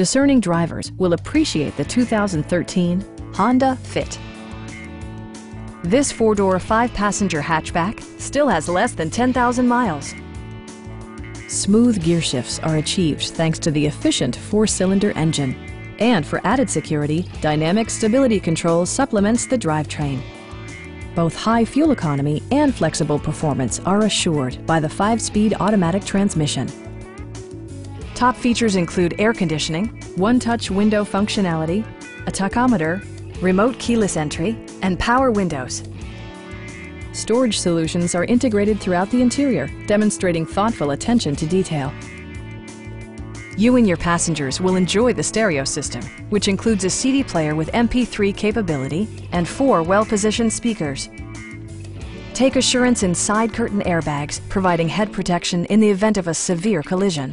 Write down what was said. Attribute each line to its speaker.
Speaker 1: discerning drivers will appreciate the 2013 Honda Fit. This four-door, five-passenger hatchback still has less than 10,000 miles. Smooth gear shifts are achieved thanks to the efficient four-cylinder engine. And for added security, Dynamic Stability Control supplements the drivetrain. Both high fuel economy and flexible performance are assured by the 5-speed automatic transmission. Top features include air conditioning, one-touch window functionality, a tachometer, remote keyless entry, and power windows. Storage solutions are integrated throughout the interior, demonstrating thoughtful attention to detail. You and your passengers will enjoy the stereo system, which includes a CD player with MP3 capability and four well-positioned speakers. Take assurance in side curtain airbags, providing head protection in the event of a severe collision.